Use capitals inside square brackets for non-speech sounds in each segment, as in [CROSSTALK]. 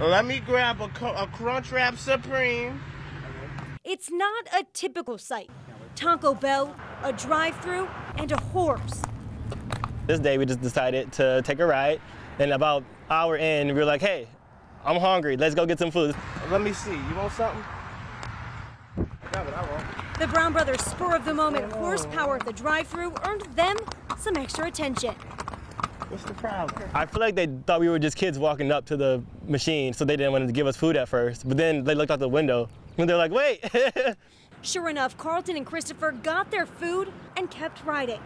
Let me grab a, a Crunchwrap Supreme. It's not a typical sight. Taco Bell, a drive-through, and a horse. This day we just decided to take a ride, and about hour in, we were like, hey, I'm hungry. Let's go get some food. Let me see. You want something? The Brown Brothers' spur of the moment horsepower at the drive-through earned them some extra attention. What's the problem? I feel like they thought we were just kids walking up to the machine, so they didn't want to give us food at first. But then they looked out the window and they're like, wait. [LAUGHS] sure enough, Carlton and Christopher got their food and kept riding.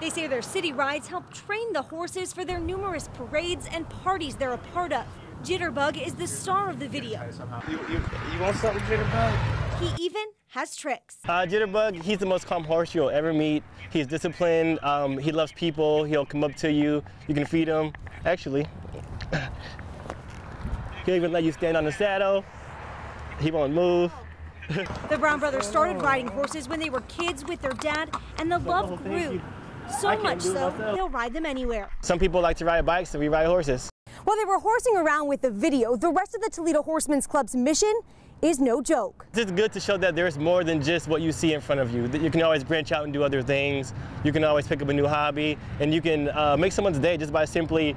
They say their city rides help train the horses for their numerous parades and parties they're a part of. Jitterbug is the star of the video. You, you, you want something, Jitterbug? He even has tricks. Uh, Jitterbug, he's the most calm horse you'll ever meet. He's disciplined. Um, he loves people. He'll come up to you. You can feed him. Actually, [LAUGHS] he'll even let you stand on the saddle. He won't move. [LAUGHS] the Brown brothers started riding horses when they were kids with their dad, and the love grew. So much so, they'll ride them anywhere. Some people like to ride bikes, and we ride horses. While they were horsing around with the video, the rest of the Toledo Horsemen's Club's mission is no joke. It's good to show that there's more than just what you see in front of you. That you can always branch out and do other things. You can always pick up a new hobby, and you can uh, make someone's day just by simply,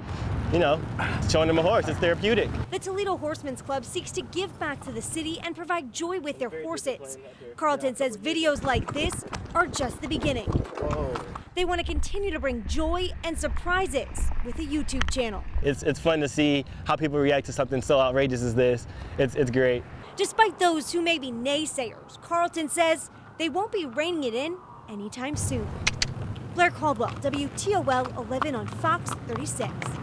you know, showing them a horse. It's therapeutic. The Toledo Horsemen's Club seeks to give back to the city and provide joy with their horses. Carlton says videos like this are just the beginning. They want to continue to bring joy and surprises with a YouTube channel. It's, it's fun to see how people react to something so outrageous as this. It's, it's great. Despite those who may be naysayers, Carlton says they won't be reining it in anytime soon. Blair Caldwell, WTOL 11 on Fox 36.